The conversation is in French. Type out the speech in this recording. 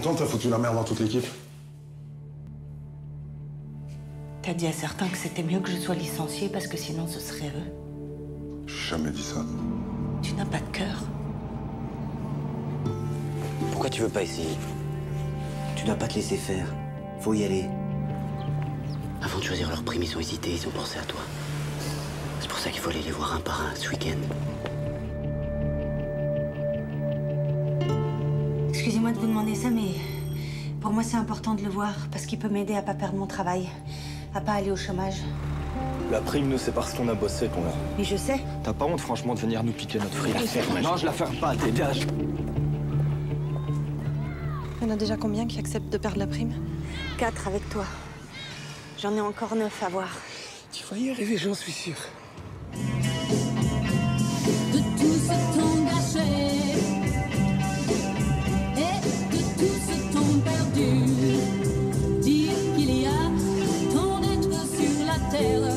t'as foutu la merde dans toute l'équipe T'as dit à certains que c'était mieux que je sois licenciée parce que sinon ce serait eux. J'ai jamais dit ça. Tu n'as pas de cœur. Pourquoi tu veux pas essayer? Tu dois pas te laisser faire. Faut y aller. Avant de choisir leur prime, ils ont hésité, ils ont pensé à toi. C'est pour ça qu'il faut aller les voir un par un ce week-end. Excusez-moi de vous demander ça, mais pour moi c'est important de le voir parce qu'il peut m'aider à pas perdre mon travail, à pas aller au chômage. La prime, nous, c'est parce qu'on a bossé qu'on l'a. Mais je sais. T'as pas honte, franchement, de venir nous piquer notre fric Non, je la ferme pas, dégage Il y en a déjà combien qui acceptent de perdre la prime? Quatre avec toi. J'en ai encore neuf à voir. Tu vas y arriver, j'en suis sûr. Taylor.